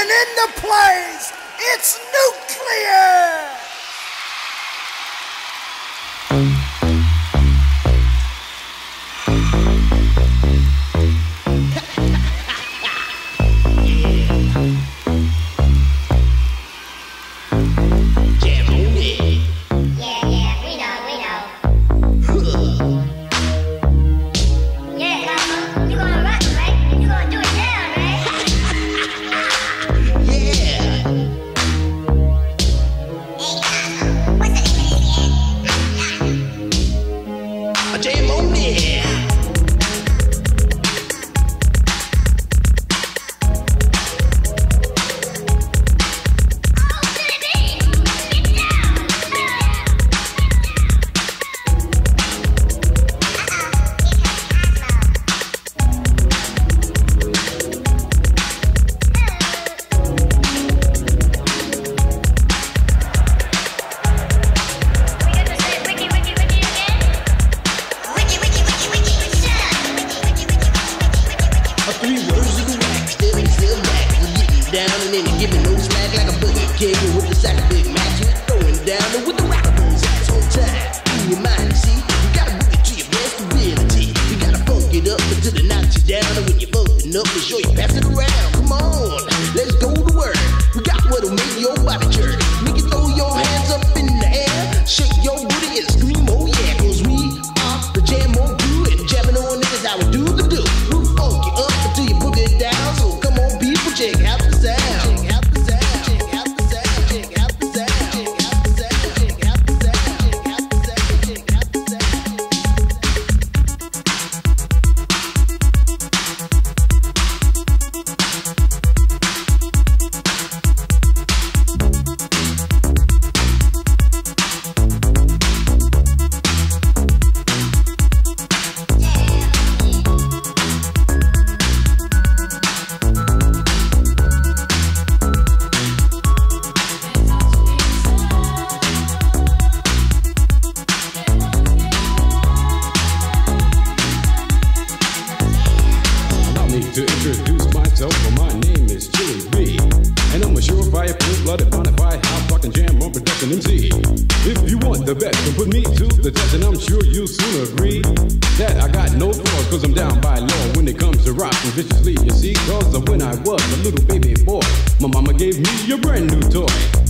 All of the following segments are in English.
And in the place, it's nuclear! It's like big match, you throwing down and with the rocker bones on time. In your mind, see, you gotta move it to your best ability. You gotta funk it up until it knocks you down, and when you're bumping up, it's sure you pass it around. Well, my name is Chilly B, and I'm a surefire, pure-blooded, bonafide, house-talking, jam-on production MC. If you want the best, then put me to the test, and I'm sure you'll soon agree that I got no flaws, cause I'm down by law when it comes to rocking viciously, you see, cause when I was a little baby boy, my mama gave me a brand new toy.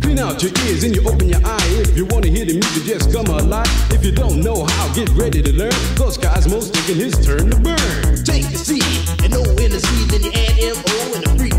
Clean out your ears and you open your eye. If you wanna hear the music, just come alive. If you don't know how, get ready to learn. Cause Cosmo's taking his turn to burn. Take the C and O in the C, then you add M-O and the freaky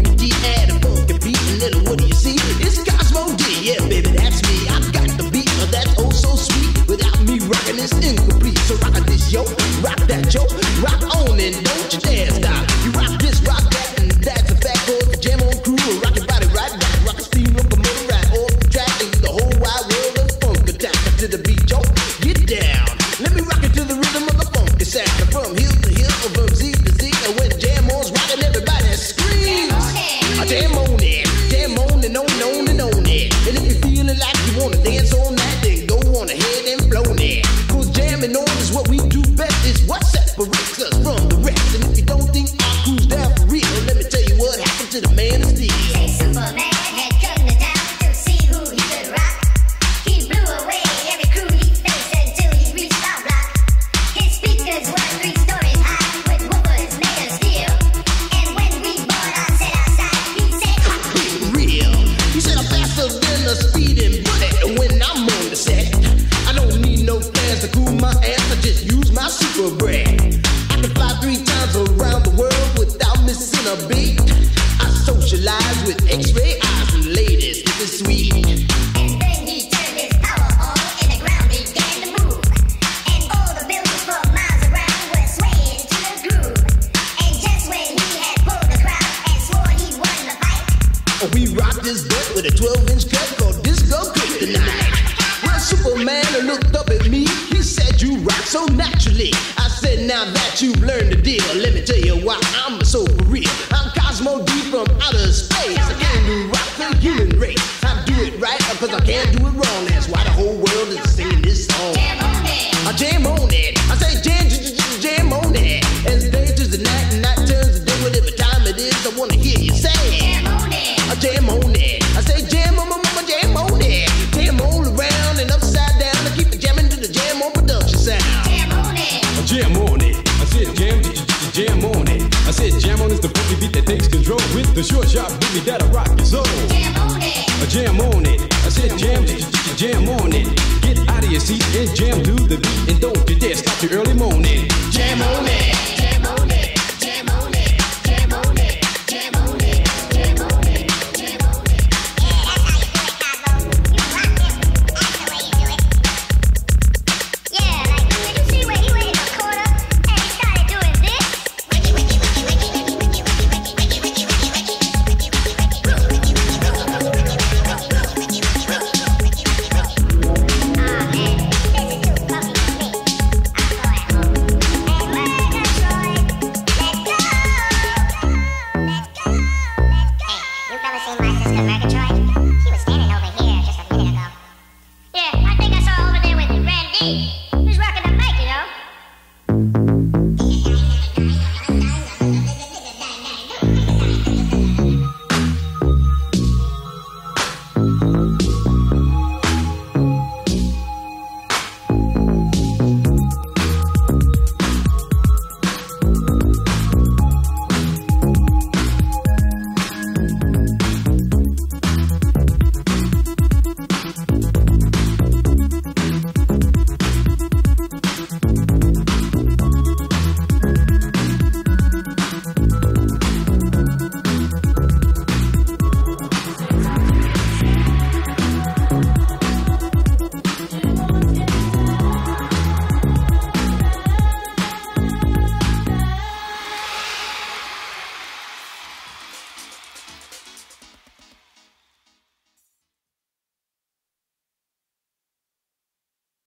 We rock this butt with a 12 inch cut called Disco Kryptonite. Well, Superman looked up at me. He said, You rock so naturally. I said, now that you've learned the deal, let me tell you why I'm so for real. I'm Cosmo D from outer space. I came to rock the human race. I do it right because I can't do it wrong. That's why the whole world is singing this song. Jam on it. I jam on it. I say jam, jam, jam, on it. As day turns to night and night turns to day, whatever time it is, I wanna hear you say. Jam on it. I jam on it. I say jam on, on, on, jam on it. Jam all around and upside down. I keep it jamming to the jam on production sound. Jam on it. Jam on it. I said jam, j- j- j- jam on it. I said jam on is the funky beat that takes control with the short, sharp beat that'll rock your soul. Jam on it. A jam on it. I said jam, j- j- j- jam on it. Get out of your seat and jam to the beat and don't you dare stop your early morning. Jam on it.